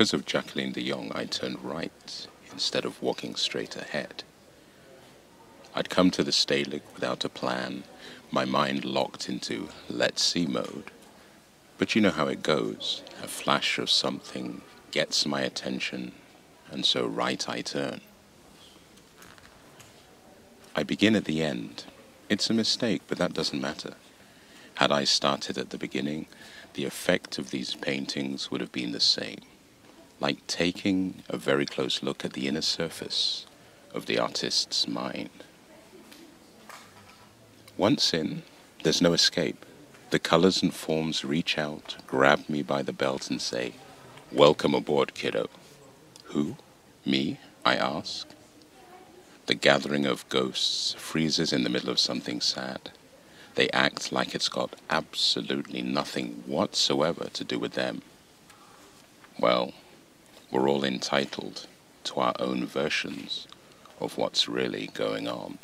Because of Jacqueline de Jong, I turned right instead of walking straight ahead. I'd come to the Stedelijk without a plan, my mind locked into let's see mode. But you know how it goes. A flash of something gets my attention, and so right I turn. I begin at the end. It's a mistake, but that doesn't matter. Had I started at the beginning, the effect of these paintings would have been the same, like taking a very close look at the inner surface of the artist's mind. Once in, there's no escape. The colors and forms reach out, grab me by the belt, and say, Welcome aboard, kiddo. Who? Me? I ask. The gathering of ghosts freezes in the middle of something sad. They act like it's got absolutely nothing whatsoever to do with them. Well, we're all entitled to our own versions of what's really going on.